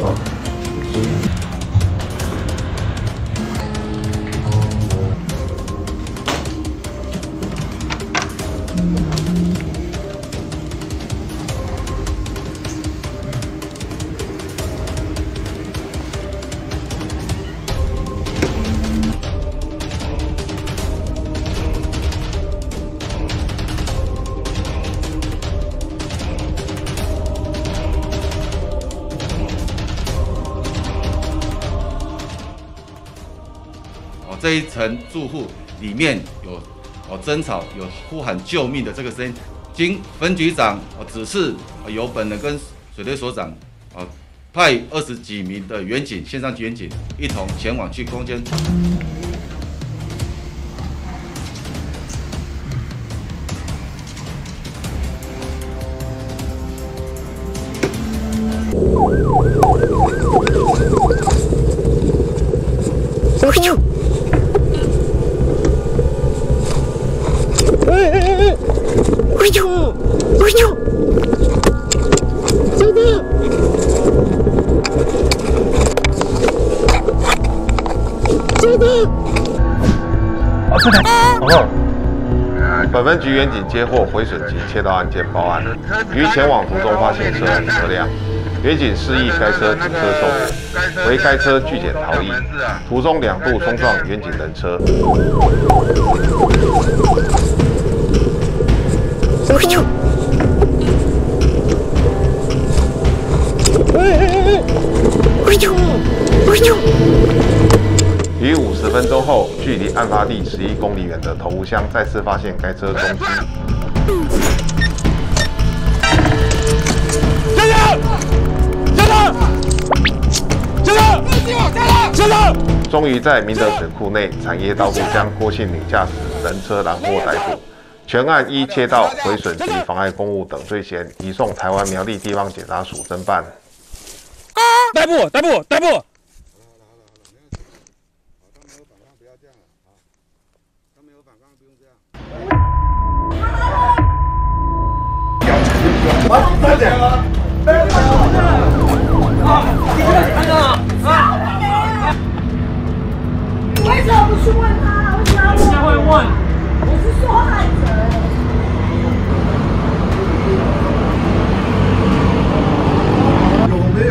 Thank 这一层住户里面有哦争吵，有呼喊救命的这个声音。经分局长哦指示，由本人跟水队所长哦派二十几名的员警线上员警一同前往去攻坚。本分局员警接获毁损及窃盗案件报案，于前往途中发现涉案车辆，员警示意该车停车受理，为该车拒检逃逸，途中两度冲撞员警人车。于五十分钟后，距离案发地十一公里远的头屋乡再次发现该车踪迹。先生，先生，先生，先生，终于在明德水库内产业道路将郭姓女驾驶人车拦获逮捕，全案依窃盗、毁损及妨碍公务等罪嫌，移送台湾苗栗地方检察署侦办。逮捕，逮捕，逮捕。快点！你为什么不去问他？为什么要问？会问。我是受害者。有没有？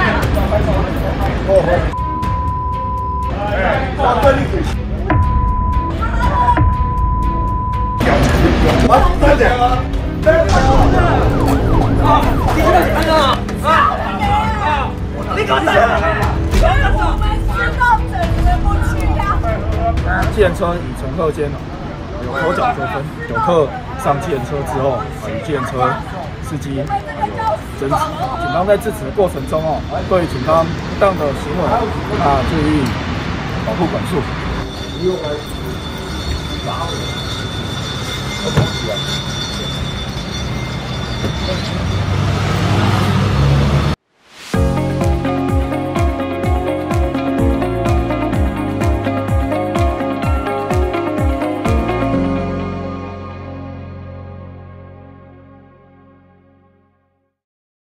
啊，快点！你给我站住！我们是报整人不去呀。计程车与乘客间有口角纠纷，有客上计程车之后，与计程车司机有争执，警方在制止的过程中哦，对警方不当的行为啊注意保护管束。 더많기 가.